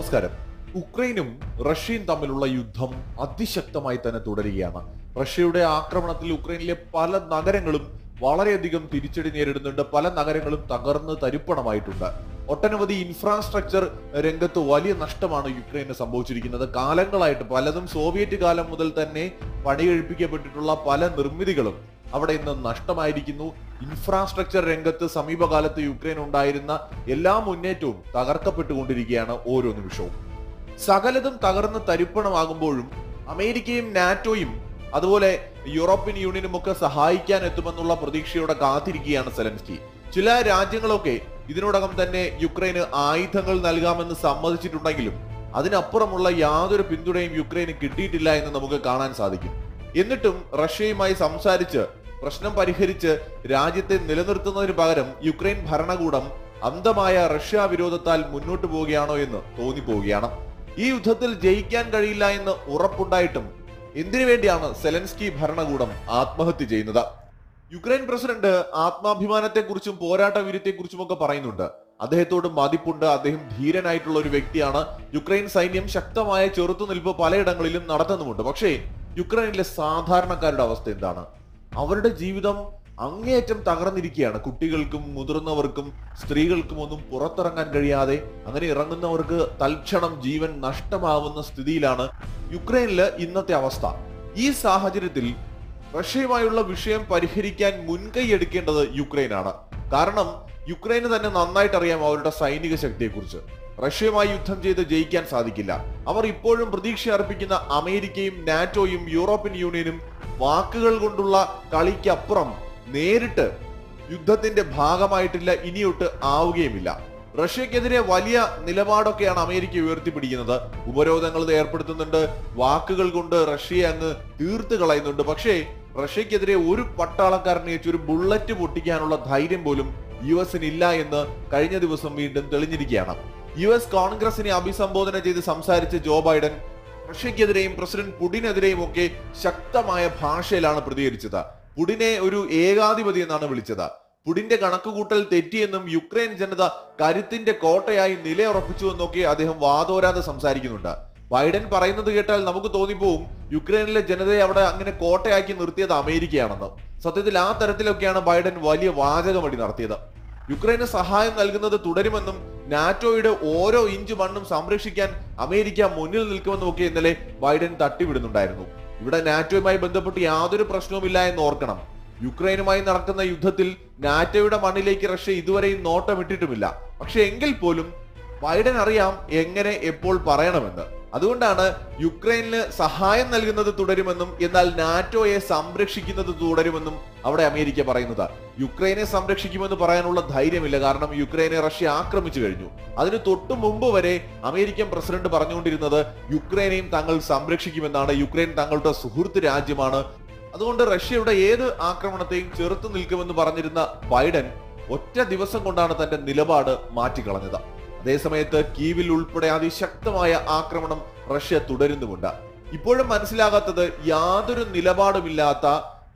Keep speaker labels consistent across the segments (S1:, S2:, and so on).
S1: നമസ്കാരം. ഉക്രൈനും റഷ്യയും തമ്മിലുള്ള യുദ്ധം അതിശക്തമായി തന്നെ തുടരുകയാണ്. റഷ്യയുടെ ആക്രമണത്തിൽ ഉക്രൈനിലെ പല നഗരങ്ങളും വളരെയധികം തിരിച്ചടി നേരിടുന്നുണ്ട്. പല നഗരങ്ങളും തകർന്ന് തരിപ്പണമായിട്ടുണ്ട്. ഒട്ടനവധി ഇൻഫ്രാസ്ട്രക്ചർ രംഗത്ത് വലിയ നഷ്ടമാണ് യുക്രൈന് സംഭവിച്ചിരിക്കുന്നത്. കാലങ്ങളായിട്ട് പലതും സോവിയറ്റ് കാലം മുതൽ തന്നെ പണികഴിപ്പിക്കപ്പെട്ടിട്ടുള്ള പല നിർമ്മിതികളും അവിടെ ഇന്ന് നഷ്ടമായിരിക്കുന്നു. ഇൻഫ്രാസ്ട്രക്ചർ രംഗത്ത് സമീപകാലത്ത് യുക്രൈൻ ഉണ്ടായിരുന്ന എല്ലാ മുന്നേറ്റവും തകർക്കപ്പെട്ടുകൊണ്ടിരിക്കുകയാണ് ഓരോ നിമിഷവും. സകലതും തകർന്ന് തരിപ്പണമാകുമ്പോഴും അമേരിക്കയും നാറ്റോയും അതുപോലെ യൂറോപ്യൻ യൂണിയനും ഒക്കെ സഹായിക്കാൻ എത്തുമെന്നുള്ള പ്രതീക്ഷയോടെ കാത്തിരിക്കുകയാണ് സെലൻസ്കി. ചില രാജ്യങ്ങളൊക്കെ ഇതിനോടകം തന്നെ യുക്രൈന് ആയുധങ്ങൾ നൽകാമെന്ന് സമ്മതിച്ചിട്ടുണ്ടെങ്കിലും അതിനപ്പുറമുള്ള യാതൊരു പിന്തുണയും യുക്രൈന് കിട്ടിയിട്ടില്ല എന്ന് നമുക്ക് കാണാൻ സാധിക്കും. എന്നിട്ടും റഷ്യയുമായി സംസാരിച്ച് പ്രശ്നം പരിഹരിച്ച് രാജ്യത്തെ നിലനിർത്തുന്നതിന് പകരം യുക്രൈൻ ഭരണകൂടം അന്ധമായ റഷ്യ വിരോധത്താൽ മുന്നോട്ടു പോവുകയാണോ എന്ന് തോന്നിപ്പോവുകയാണ്. ഈ യുദ്ധത്തിൽ ജയിക്കാൻ കഴിയില്ല എന്ന് ഉറപ്പുണ്ടായിട്ടും എന്തിനു വേണ്ടിയാണ് സെലൻസ്കി ഭരണകൂടം ആത്മഹത്യ ചെയ്യുന്നത്? യുക്രൈൻ പ്രസിഡന്റ് ആത്മാഭിമാനത്തെക്കുറിച്ചും പോരാട്ട വീര്യത്തെക്കുറിച്ചും ഒക്കെ പറയുന്നുണ്ട്. അദ്ദേഹത്തോട് മതിപ്പുണ്ട്. അദ്ദേഹം ധീരനായിട്ടുള്ള ഒരു വ്യക്തിയാണ്. യുക്രൈൻ സൈന്യം ശക്തമായ ചെറുത്തുനിൽപ്പ് പലയിടങ്ങളിലും നടത്തുന്നുമുണ്ട്. പക്ഷേ യുക്രൈനിലെ സാധാരണക്കാരുടെ അവസ്ഥ എന്താണ്? അവരുടെ ജീവിതം അങ്ങേയറ്റം തകർന്നിരിക്കുകയാണ്. കുട്ടികൾക്കും മുതിർന്നവർക്കും സ്ത്രീകൾക്കും ഒന്നും പുറത്തിറങ്ങാൻ കഴിയാതെ അങ്ങനെ ഇറങ്ങുന്നവർക്ക് തൽക്ഷണം ജീവൻ നഷ്ടമാവുന്ന സ്ഥിതിയിലാണ് യുക്രൈനിലെ ഇന്നത്തെ അവസ്ഥ. ഈ സാഹചര്യത്തിൽ റഷ്യയുമായുള്ള വിഷയം പരിഹരിക്കാൻ മുൻകൈ എടുക്കേണ്ടത് യുക്രൈനാണ്. കാരണം യുക്രൈന് തന്നെ നന്നായിട്ട് അറിയാം അവരുടെ സൈനിക ശക്തിയെക്കുറിച്ച്. റഷ്യയുമായി യുദ്ധം ചെയ്ത് ജയിക്കാൻ സാധിക്കില്ല. അവർ ഇപ്പോഴും പ്രതീക്ഷ അർപ്പിക്കുന്ന അമേരിക്കയും നാറ്റോയും യൂറോപ്യൻ യൂണിയനും വാക്കുകൾ കൊണ്ടുള്ള കളിക്കപ്പുറം നേരിട്ട് യുദ്ധത്തിന്റെ ഭാഗമായിട്ടില്ല ഇനിയൊട്ട് ആവുകയുമില്ല. റഷ്യക്കെതിരെ വലിയ നിലപാടൊക്കെയാണ് അമേരിക്ക ഉയർത്തിപ്പിടിക്കുന്നത്. ഉപരോധങ്ങൾ ഏർപ്പെടുത്തുന്നുണ്ട്. വാക്കുകൾ കൊണ്ട് റഷ്യയെ അങ്ങ് തീർത്ത് കളയുന്നുണ്ട്. പക്ഷേ റഷ്യക്കെതിരെ ഒരു പട്ടാളക്കാരനെ വെച്ച് ഒരു ബുള്ളറ്റ് പൊട്ടിക്കാനുള്ള ധൈര്യം പോലും യു ഇല്ല എന്ന് കഴിഞ്ഞ ദിവസം വീണ്ടും തെളിഞ്ഞിരിക്കുകയാണ്. യു എസ് കോൺഗ്രസിനെ അഭിസംബോധന ചെയ്ത് സംസാരിച്ച ജോ ബൈഡൻ റഷ്യക്കെതിരെയും പ്രസിഡന്റ് പുടിനെതിരെയും ഒക്കെ ശക്തമായ ഭാഷയിലാണ് പ്രതികരിച്ചത്. പുടിനെ ഒരു ഏകാധിപതി എന്നാണ് വിളിച്ചത്. പുടിന്റെ കണക്കുകൂട്ടൽ തെറ്റിയെന്നും യുക്രൈൻ ജനത കരുത്തിന്റെ കോട്ടയായി നിലയുറപ്പിച്ചു എന്നൊക്കെ അദ്ദേഹം വാതോരാതെ സംസാരിക്കുന്നുണ്ട്. ബൈഡൻ പറയുന്നത് കേട്ടാൽ നമുക്ക് തോന്നിപ്പോവും യുക്രൈനിലെ ജനതയെ അവിടെ അങ്ങനെ കോട്ടയാക്കി നിർത്തിയത് അമേരിക്കയാണെന്ന്. സത്യത്തിൽ ആ തരത്തിലൊക്കെയാണ് ബൈഡൻ വലിയ വാചകമടി നടത്തിയത്. യുക്രൈന് സഹായം നൽകുന്നത് തുടരുമെന്നും നാറ്റോയുടെ ഓരോ ഇഞ്ച് മണ്ണും സംരക്ഷിക്കാൻ അമേരിക്ക മുന്നിൽ നിൽക്കുമെന്നും ഒക്കെ ഇന്നലെ ബൈഡൻ തട്ടിവിടുന്നുണ്ടായിരുന്നു. ഇവിടെ നാറ്റോയുമായി ബന്ധപ്പെട്ട് യാതൊരു പ്രശ്നവുമില്ല എന്ന് ഓർക്കണം. യുക്രൈനുമായി നടക്കുന്ന യുദ്ധത്തിൽ നാറ്റോയുടെ മണ്ണിലേക്ക് റഷ്യ ഇതുവരെയും നോട്ടമിട്ടിട്ടുമില്ല. പക്ഷെ എങ്കിൽ പോലും ബൈഡൻ അറിയാം എങ്ങനെ എപ്പോൾ പറയണമെന്ന്. അതുകൊണ്ടാണ് യുക്രൈനിന് സഹായം നൽകുന്നത് തുടരുമെന്നും എന്നാൽ നാറ്റോയെ സംരക്ഷിക്കുന്നത് തുടരുമെന്നും അവിടെ അമേരിക്ക പറയുന്നത്. യുക്രൈനെ സംരക്ഷിക്കുമെന്ന് പറയാനുള്ള ധൈര്യമില്ല. കാരണം യുക്രൈനെ റഷ്യ ആക്രമിച്ചു കഴിഞ്ഞു. അതിന് തൊട്ടു മുമ്പ് വരെ അമേരിക്കൻ പ്രസിഡന്റ് പറഞ്ഞുകൊണ്ടിരുന്നത് യുക്രൈനെയും തങ്ങൾ സംരക്ഷിക്കുമെന്നാണ്. യുക്രൈൻ തങ്ങളുടെ സുഹൃത്ത് രാജ്യമാണ്. അതുകൊണ്ട് റഷ്യയുടെ ഏത് ആക്രമണത്തെയും ചെറുത്തു നിൽക്കുമെന്ന് പറഞ്ഞിരുന്ന ബൈഡൻ ഒറ്റ ദിവസം കൊണ്ടാണ് തന്റെ നിലപാട് മാറ്റിക്കളഞ്ഞത്. അതേസമയത്ത് കീവിൽ ഉൾപ്പെടെ അതിശക്തമായ ആക്രമണം റഷ്യ തുടരുന്നുമുണ്ട്. ഇപ്പോഴും മനസ്സിലാകാത്തത് യാതൊരു നിലപാടുമില്ലാത്ത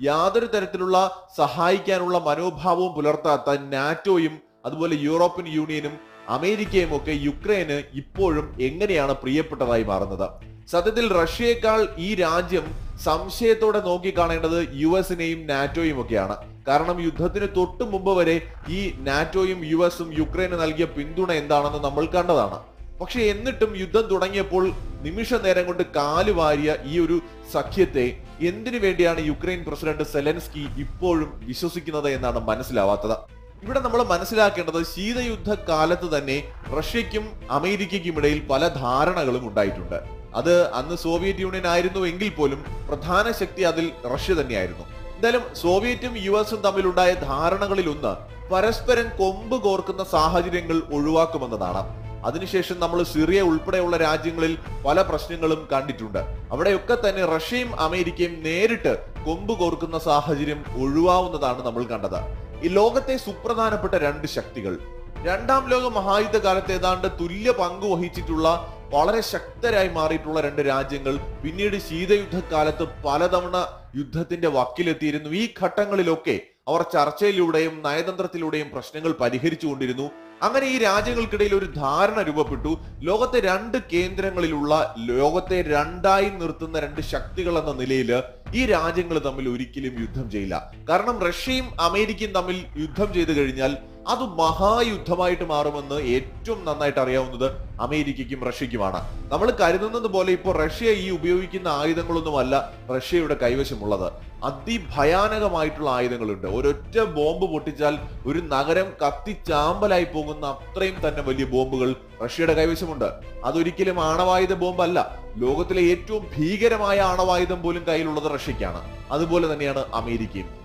S1: യാതൊരു തരത്തിലുള്ള സഹായിക്കാനുള്ള മനോഭാവവും പുലർത്താത്ത നാറ്റോയും അതുപോലെ യൂറോപ്യൻ യൂണിയനും അമേരിക്കയും ഒക്കെ യുക്രൈന് ഇപ്പോഴും എങ്ങനെയാണ് പ്രിയപ്പെട്ടതായി മാറുന്നത്? സത്യത്തിൽ റഷ്യയേക്കാൾ ഈ രാജ്യം സംശയത്തോടെ നോക്കിക്കാണേണ്ടത് യു എസിനെയും നാറ്റോയും ഒക്കെയാണ്. കാരണം യുദ്ധത്തിന് തൊട്ടു മുമ്പ് വരെ ഈ നാറ്റോയും യു എസും യുക്രൈന് നൽകിയ പിന്തുണ എന്താണെന്ന് നമ്മൾ കണ്ടതാണ്. പക്ഷെ എന്നിട്ടും യുദ്ധം തുടങ്ങിയപ്പോൾ നിമിഷ നേരം കൊണ്ട് കാലുവാരിയ ഈ ഒരു സഖ്യത്തെ എന്തിനു വേണ്ടിയാണ് യുക്രൈൻ പ്രസിഡന്റ് സെലൻസ്കി ഇപ്പോഴും വിശ്വസിക്കുന്നത് എന്നാണ് മനസ്സിലാവാത്തത്. ഇവിടെ നമ്മൾ മനസ്സിലാക്കേണ്ടത് ശീതയുദ്ധ കാലത്ത് തന്നെ റഷ്യക്കും അമേരിക്കയ്ക്കും ഇടയിൽ പല ധാരണകളും ഉണ്ടായിട്ടുണ്ട്. അത് അന്ന് സോവിയറ്റ് യൂണിയൻ ആയിരുന്നു എങ്കിൽ പോലും പ്രധാന ശക്തി അതിൽ റഷ്യ തന്നെയായിരുന്നു. എന്തായാലും സോവിയറ്റും യു എസും തമ്മിലുണ്ടായ ധാരണകളിൽ ഒന്ന് പരസ്പരം കൊമ്പ് കോർക്കുന്ന സാഹചര്യങ്ങൾ ഒഴിവാക്കുമെന്നതാണ്. അതിനുശേഷം നമ്മൾ സിറിയ ഉൾപ്പെടെയുള്ള രാജ്യങ്ങളിൽ പല പ്രശ്നങ്ങളും കണ്ടിട്ടുണ്ട്. അവിടെയൊക്കെ തന്നെ റഷ്യയും അമേരിക്കയും നേരിട്ട് കൊമ്പ് കോർക്കുന്ന സാഹചര്യം ഒഴിവാവുന്നതാണ് നമ്മൾ കണ്ടത്. ഈ ലോകത്തെ സുപ്രധാനപ്പെട്ട രണ്ട് ശക്തികൾ. രണ്ടാം ലോക മഹായുദ്ധ കാലത്ത് ഏതാണ്ട് തുല്യ പങ്ക് വഹിച്ചിട്ടുള്ള വളരെ ശക്തരായി മാറിയിട്ടുള്ള രണ്ട് രാജ്യങ്ങൾ പിന്നീട് ശീതയുദ്ധ കാലത്ത് പലതവണ യുദ്ധത്തിന്റെ വക്കിലെത്തിയിരുന്നു. ഈ ഘട്ടങ്ങളിലൊക്കെ അവർ ചർച്ചയിലൂടെയും നയതന്ത്രത്തിലൂടെയും പ്രശ്നങ്ങൾ പരിഹരിച്ചുകൊണ്ടിരുന്നു. അങ്ങനെ ഈ രാജ്യങ്ങൾക്കിടയിൽ ഒരു ധാരണ രൂപപ്പെട്ടു. ലോകത്തെ രണ്ട് കേന്ദ്രങ്ങളിലുള്ള ലോകത്തെ രണ്ടായി നിർത്തുന്ന രണ്ട് ശക്തികൾ എന്ന നിലയിൽ ഈ രാജ്യങ്ങൾ തമ്മിൽ ഒരിക്കലും യുദ്ധം ചെയ്യില്ല. കാരണം റഷ്യയും അമേരിക്കയും തമ്മിൽ യുദ്ധം ചെയ്തു കഴിഞ്ഞാൽ അത് മഹായുദ്ധമായിട്ട് മാറുമെന്ന് ഏറ്റവും നന്നായിട്ട് അറിയാവുന്നത് അമേരിക്കയ്ക്കും റഷ്യയ്ക്കുമാണ്. നമ്മൾ കരുതുന്നത് പോലെ ഇപ്പോൾ റഷ്യ ഈ ഉപയോഗിക്കുന്ന ആയുധങ്ങളൊന്നുമല്ല റഷ്യയുടെ കൈവശമുള്ളത്. അതിഭയാനകമായിട്ടുള്ള ആയുധങ്ങളുണ്ട്. ഒരൊറ്റ ബോംബ് പൊട്ടിച്ചാൽ ഒരു നഗരം കത്തിച്ചാമ്പലായി പോകുന്ന അത്രയും തന്നെ വലിയ ബോംബുകൾ റഷ്യയുടെ കൈവശമുണ്ട്. അതൊരിക്കലും ആണവായുധ ബോംബല്ല. ലോകത്തിലെ ഏറ്റവും ഭീകരമായ ആണവായുധം പോലും കയ്യിലുള്ളത് റഷ്യക്കാണ് അതുപോലെ തന്നെയാണ് അമേരിക്കയും.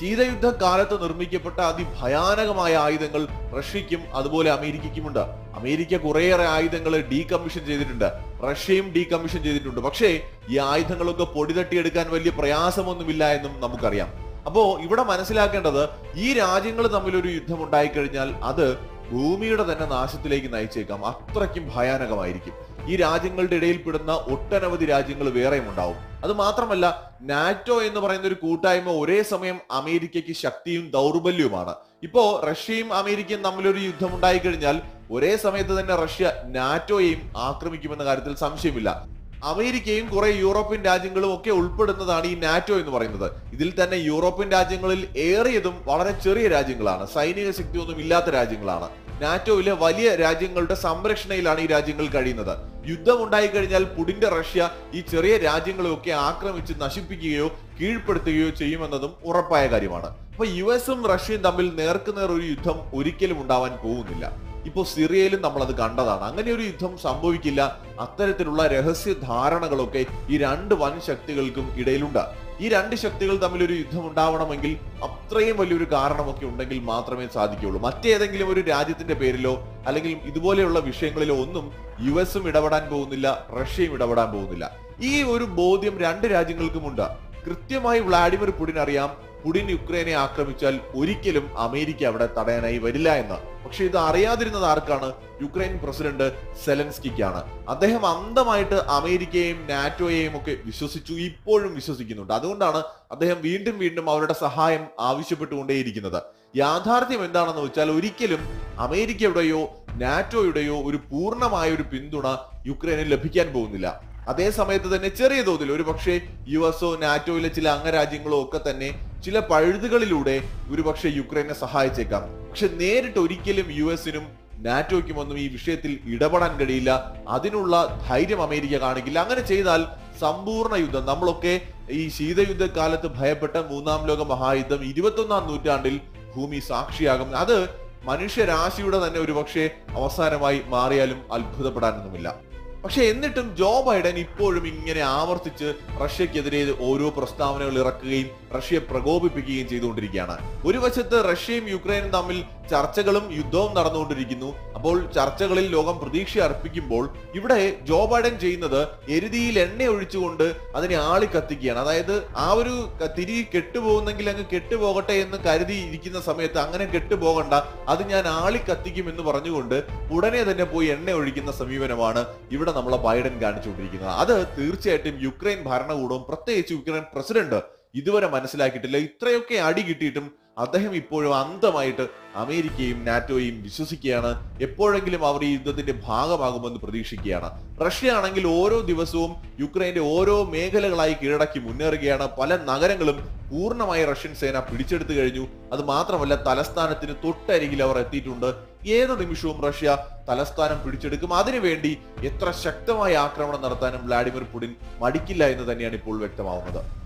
S1: ശീതയുദ്ധ കാലത്ത് നിർമ്മിക്കപ്പെട്ട അതിഭയാനകമായ ആയുധങ്ങൾ റഷ്യയ്ക്കും അതുപോലെ അമേരിക്കയ്ക്കുമുണ്ട്. അമേരിക്ക കുറേയേറെ ആയുധങ്ങൾ ഡീകമ്മീഷൻ ചെയ്തിട്ടുണ്ട്. റഷ്യയും ഡീകമ്മീഷൻ ചെയ്തിട്ടുണ്ട്. പക്ഷേ ഈ ആയുധങ്ങളൊക്കെ പൊടി തട്ടിയെടുക്കാൻ വലിയ പ്രയാസമൊന്നുമില്ല എന്നും നമുക്കറിയാം. അപ്പോ ഇവിടെ മനസ്സിലാക്കേണ്ടത് ഈ രാജ്യങ്ങൾ തമ്മിൽ ഒരു യുദ്ധം ഉണ്ടായിക്കഴിഞ്ഞാൽ അത് ഭൂമിയുടെ തന്നെ നാശത്തിലേക്ക് നയിച്ചേക്കാം. അത്രയ്ക്കും ഭയാനകമായിരിക്കും. ഈ രാജ്യങ്ങളുടെ ഇടയിൽ പെടുന്ന ഒട്ടനവധി രാജ്യങ്ങൾ വേറെയും ഉണ്ടാവും. അത് മാത്രമല്ല നാറ്റോ എന്ന് പറയുന്ന ഒരു കൂട്ടായ്മ ഒരേ സമയം അമേരിക്കയ്ക്ക് ശക്തിയും ദൗർബല്യവുമാണ്. ഇപ്പോ റഷ്യയും അമേരിക്കയും തമ്മിലൊരു യുദ്ധം ഉണ്ടായി കഴിഞ്ഞാൽ ഒരേ സമയത്ത് തന്നെ റഷ്യ നാറ്റോയെയും ആക്രമിക്കുമെന്ന കാര്യത്തിൽ സംശയമില്ല. അമേരിക്കയും കുറെ യൂറോപ്യൻ രാജ്യങ്ങളും ഒക്കെ ഉൾപ്പെടുന്നതാണ് ഈ നാറ്റോ എന്ന് പറയുന്നത്. ഇതിൽ തന്നെ യൂറോപ്യൻ രാജ്യങ്ങളിൽ ഏറിയതും വളരെ ചെറിയ രാജ്യങ്ങളാണ്. സൈനിക ശക്തിയൊന്നും ഇല്ലാത്ത രാജ്യങ്ങളാണ്. നാറ്റോയിലെ വലിയ രാജ്യങ്ങളുടെ സംരക്ഷണയിലാണ് ഈ രാജ്യങ്ങൾ കഴിയുന്നത്. യുദ്ധം ഉണ്ടായി കഴിഞ്ഞാൽ പുടിന്റെ റഷ്യ ഈ ചെറിയ രാജ്യങ്ങളെയൊക്കെ ആക്രമിച്ച് നശിപ്പിക്കുകയോ കീഴ്പ്പെടുത്തുകയോ ചെയ്യുമെന്നതും ഉറപ്പായ കാര്യമാണ്. അപ്പൊ യു എസും റഷ്യയും തമ്മിൽ നേർക്കുനേർ ഒരു യുദ്ധം ഒരിക്കലും ഉണ്ടാവാൻ പോകുന്നില്ല. ഇപ്പോൾ സിറിയയിലും നമ്മൾ അത് കണ്ടതാണ്. അങ്ങനെ ഒരു യുദ്ധം സംഭവിക്കില്ല. അത്തരത്തിലുള്ള രഹസ്യ ധാരണകളൊക്കെ ഈ രണ്ട് വൻ ശക്തികൾക്കും ഇടയിലുണ്ട്. ഈ രണ്ട് ശക്തികൾ തമ്മിൽ ഒരു യുദ്ധം ഉണ്ടാവണമെങ്കിൽ അത്രയും വലിയൊരു കാരണമൊക്കെ ഉണ്ടെങ്കിൽ മാത്രമേ സാധിക്കുകയുള്ളൂ. മറ്റേതെങ്കിലും ഒരു രാജ്യത്തിന്റെ പേരിലോ അല്ലെങ്കിൽ ഇതുപോലെയുള്ള വിഷയങ്ങളിലോ ഒന്നും യു എസും ഇടപെടാൻ പോകുന്നില്ല റഷ്യയും ഇടപെടാൻ പോകുന്നില്ല. ഈ ഒരു ബോധ്യം രണ്ട് രാജ്യങ്ങൾക്കുമുണ്ട് കൃത്യമായി വ്ളാഡിമിർ പുടിൻ അറിയാം പുടിൻ യുക്രൈനെ ആക്രമിച്ചാൽ ഒരിക്കലും അമേരിക്ക അവിടെ തടയാനായി വരില്ല എന്ന്. പക്ഷെ ഇത് അറിയാതിരുന്നത് ആർക്കാണ്? യുക്രൈൻ പ്രസിഡന്റ് സെലൻസ്കിക്കാണ്. അദ്ദേഹം അന്ധമായിട്ട് അമേരിക്കയെയും നാറ്റോയെയും ഒക്കെ വിശ്വസിച്ചു ഇപ്പോഴും വിശ്വസിക്കുന്നുണ്ട്. അതുകൊണ്ടാണ് അദ്ദേഹം വീണ്ടും വീണ്ടും അവരുടെ സഹായം ആവശ്യപ്പെട്ടുകൊണ്ടേയിരിക്കുന്നത്. യാഥാർത്ഥ്യം എന്താണെന്ന് വെച്ചാൽ ഒരിക്കലും അമേരിക്കയുടെയോ നാറ്റോയുടെയോ ഒരു പൂർണമായ ഒരു പിന്തുണ യുക്രൈനിൽ ലഭിക്കാൻ പോകുന്നില്ല. അതേ സമയത്ത് തന്നെ ചെറിയ തോതിൽ ഒരു പക്ഷേ യു എസോ നാറ്റോയിലെ ചില അംഗരാജ്യങ്ങളോ ഒക്കെ തന്നെ ചില പഴുതുകളിലൂടെ ഒരുപക്ഷെ യുക്രൈനെ സഹായിച്ചേക്കാം. പക്ഷെ നേരിട്ട് ഒരിക്കലും യു എസിനും നാറ്റോയ്ക്കും ഒന്നും ഈ വിഷയത്തിൽ ഇടപെടാൻ കഴിയില്ല. അതിനുള്ള ധൈര്യം അമേരിക്ക കാണിക്കില്ല. അങ്ങനെ ചെയ്താൽ സമ്പൂർണ യുദ്ധം. നമ്മളൊക്കെ ഈ ശീതയുദ്ധ കാലത്ത് ഭയപ്പെട്ട മൂന്നാം ലോക മഹായുദ്ധം ഇരുപത്തൊന്നാം നൂറ്റാണ്ടിൽ ഭൂമി സാക്ഷിയാകും. അത് മനുഷ്യരാശിയുടെ തന്നെ ഒരുപക്ഷെ അവസാനമായി മാറിയാലും അത്ഭുതപ്പെടാനൊന്നുമില്ല. പക്ഷെ എന്നിട്ടും ജോ ബൈഡൻ ഇപ്പോഴും ഇങ്ങനെ ആവർത്തിച്ച് റഷ്യക്കെതിരെ ഓരോ പ്രസ്താവനകൾ ഇറക്കുകയും റഷ്യയെ പ്രകോപിപ്പിക്കുകയും ചെയ്തുകൊണ്ടിരിക്കുകയാണ്. ഒരു വശത്ത് റഷ്യയും യുക്രൈനും തമ്മിൽ ചർച്ചകളും യുദ്ധവും നടന്നുകൊണ്ടിരിക്കുന്നു. അപ്പോൾ ചർച്ചകളിൽ ലോകം പ്രതീക്ഷ അർപ്പിക്കുമ്പോൾ ഇവിടെ ജോ ബൈഡൻ ചെയ്യുന്നത് എരുതിയിൽ എണ്ണ ഒഴിച്ചുകൊണ്ട് അതിനെ ആളി കത്തിക്കുകയാണ് അതായത് ആ ഒരു തിരി കെട്ടുപോകുന്നെങ്കിൽ അങ്ങ് കെട്ടുപോകട്ടെ എന്ന് കരുതി ഇരിക്കുന്ന സമയത്ത് അങ്ങനെ കെട്ടുപോകണ്ട അത് ഞാൻ ആളി കത്തിക്കും എന്ന് പറഞ്ഞുകൊണ്ട് ഉടനെ തന്നെ പോയി എണ്ണ ഒഴിക്കുന്ന സമീപനമാണ് ഇവിടെ നമ്മളെ ബൈഡൻ കാണിച്ചുകൊണ്ടിരിക്കുന്നത്. അത് തീർച്ചയായിട്ടും യുക്രൈൻ ഭരണകൂടവും പ്രത്യേകിച്ച് യുക്രൈൻ പ്രസിഡന്റ് ഇതുവരെ മനസ്സിലാക്കിയിട്ടില്ല. ഇത്രയൊക്കെ അടി കിട്ടിയിട്ടും അദ്ദേഹം ഇപ്പോഴും അന്ധമായിട്ട് അമേരിക്കയും നാറ്റോയും വിശ്വസിക്കുകയാണ്. എപ്പോഴെങ്കിലും അവർ ഈ യുദ്ധത്തിന്റെ ഭാഗമാകുമെന്ന് പ്രതീക്ഷിക്കുകയാണ്. റഷ്യ ആണെങ്കിൽ ഓരോ ദിവസവും യുക്രൈന്റെ ഓരോ മേഖലകളായി കീഴടക്കി മുന്നേറുകയാണ്. പല നഗരങ്ങളും പൂർണമായി റഷ്യൻ സേന പിടിച്ചെടുത്തു കഴിഞ്ഞു. അത് മാത്രമല്ല തലസ്ഥാനത്തിന് തൊട്ടരികിൽ അവർ എത്തിയിട്ടുണ്ട്. ഏത് നിമിഷവും റഷ്യ തലസ്ഥാനം പിടിച്ചെടുക്കും. അതിനുവേണ്ടി എത്ര ശക്തമായ ആക്രമണം നടത്താനും വ്ളാഡിമിർ പുടിൻ മടിക്കില്ല എന്ന് തന്നെയാണ് ഇപ്പോൾ വ്യക്തമാവുന്നത്.